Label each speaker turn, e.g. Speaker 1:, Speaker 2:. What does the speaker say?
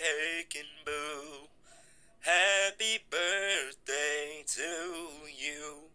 Speaker 1: taken boo. Happy birthday to you.